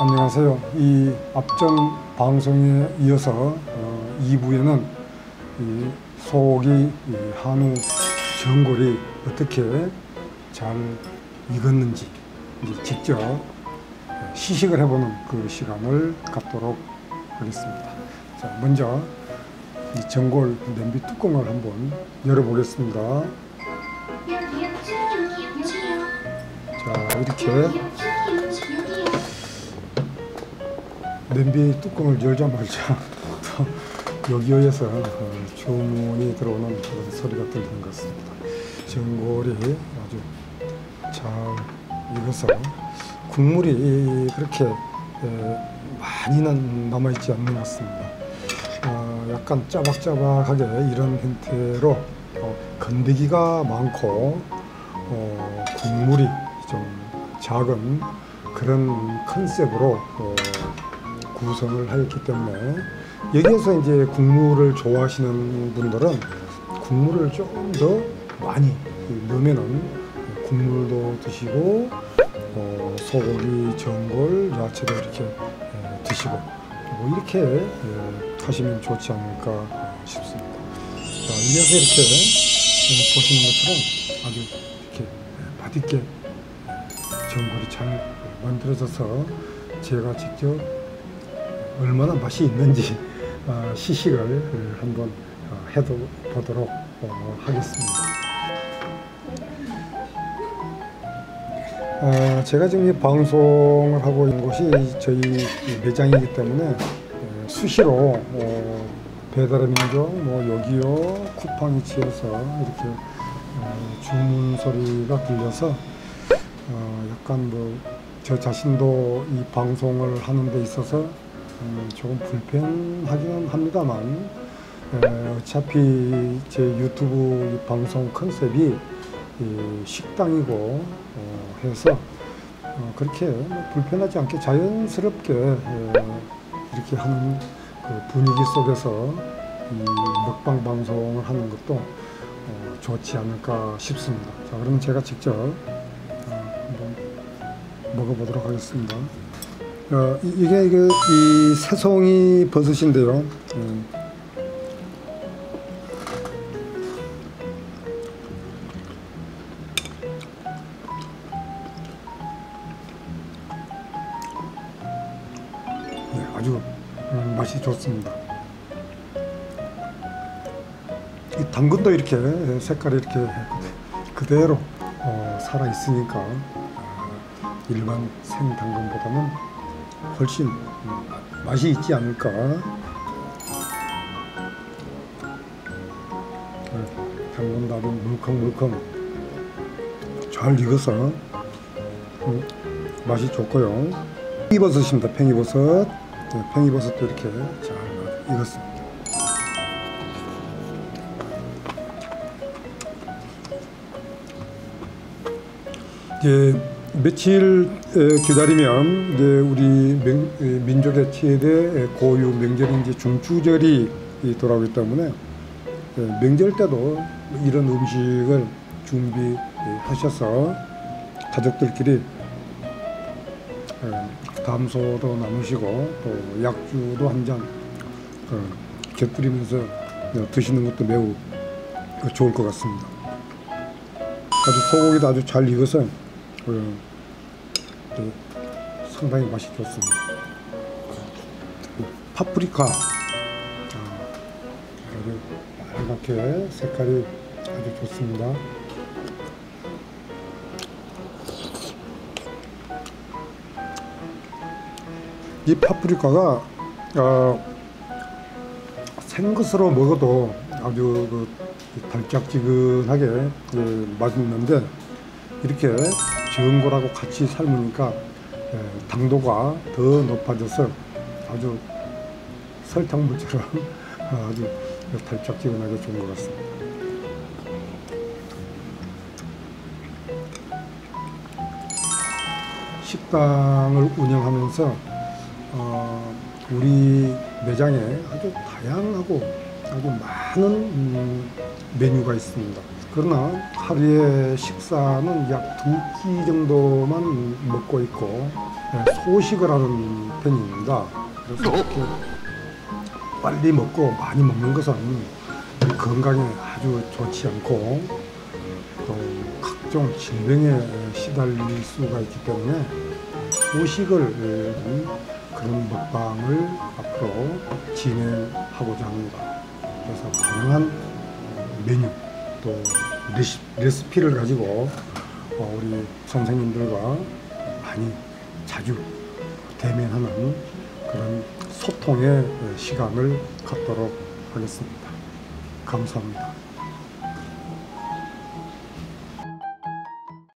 안녕하세요. 이 앞전 방송에 이어서 어, 2부에는 이 소고기 이 한우 전골이 어떻게 잘 익었는지 이제 직접 시식을 해보는 그 시간을 갖도록 하겠습니다. 자, 먼저 이 전골 냄비 뚜껑을 한번 열어보겠습니다. 자, 이렇게 냄비 뚜껑을 열자마자 여기에서 어, 주문이 들어오는 소리가 들리는 것 같습니다. 전골이 아주 잘 익어서 국물이 그렇게 에, 많이는 남아있지 않는 것 같습니다. 어, 약간 짜박짜박하게 이런 형태로 어, 건더기가 많고 어, 국물이 좀 작은 그런 컨셉으로 어, 구성을 하였기 때문에 여기에서 이제 국물을 좋아하시는 분들은 국물을 조금 더 많이 넣으면은 국물도 드시고 어, 소고기, 전골, 야채도 이렇게 에, 드시고 뭐 이렇게 에, 하시면 좋지 않을까 어, 싶습니다. 자, 이어서 이렇게 에, 보시는 것처럼 아주 이렇게 에, 맛있게 전골이 잘 만들어져서 제가 직접 얼마나 맛이 있는지 어, 시식을 어, 한번 어, 해도 보도록 어, 하겠습니다. 어, 제가 지금 이 방송을 하고 있는 곳이 저희 매장이기 때문에 어, 수시로 어, 배달의 민족, 뭐 요기요, 쿠팡이치에서 이렇게 어, 주문 소리가 들려서 어, 약간 뭐 저 자신도 이 방송을 하는 데 있어서 음, 조금 불편하기는 합니다만 에, 어차피 제 유튜브 이 방송 컨셉이 이 식당이고 어, 해서 어, 그렇게 뭐 불편하지 않게 자연스럽게 에, 이렇게 하는 그 분위기 속에서 이 먹방 방송을 하는 것도 어, 좋지 않을까 싶습니다. 자, 그러면 제가 직접 어, 먹어보도록 하겠습니다. 어, 이- 이게 이게 이 새송이 버섯인데요. 음. 네, 아주 음, 맛이 좋습니다. 이 당근도 이렇게 색깔이 이렇게 그대로 어, 살아 있으니까 아, 일반 생 당근보다는 훨씬 음, 맛이 있지 않을까. 네, 당근도 아주 물컹물컹 잘 익어서 음, 맛이 좋고요. 팽이버섯입니다. 팽이버섯. 네, 팽이버섯도 이렇게 잘 익었습니다. 이제 며칠 에, 기다리면 이제 우리 민족의 최대 고유 명절인 이제 중추절이 이 돌아오기 때문에 에, 명절 때도 이런 음식을 준비하셔서 가족들끼리 에, 담소도 나누시고 또 약주도 한잔 어, 곁들이면서 어, 드시는 것도 매우 어, 좋을 것 같습니다. 아주 소고기도 아주 잘 익어서 어, 또 상당히 맛이 좋습니다. 파프리카 아, 아주 빨갛게 색깔이 아주 좋습니다. 이 파프리카가 어, 생것으로 먹어도 아주 그 달짝지근하게 예, 맛있는데 이렇게 전골하고 같이 삶으니까 예, 당도가 더 높아져서 아주 설탕물처럼 아주 달짝지근하게 좋은 것 같습니다. 식당을 운영하면서 어, 우리 매장에 아주 다양하고 아주 많은 음, 메뉴가 있습니다. 그러나 하루에 식사는 약 두 끼 정도만 먹고 있고 네, 소식을 하는 편입니다. 그래서 이렇게 빨리 먹고 많이 먹는 것은 건강에 아주 좋지 않고 또 각종 질병에 시달릴 수가 있기 때문에 소식을 음, 그런 먹방을 앞으로 진행하고자 합니다. 그래서 다양한 메뉴 또 레시, 레시 피를 가지고 어, 우리 선생님들과 많이 자주 대면하는 그런 소통의 시간을 갖도록 하겠습니다. 감사합니다.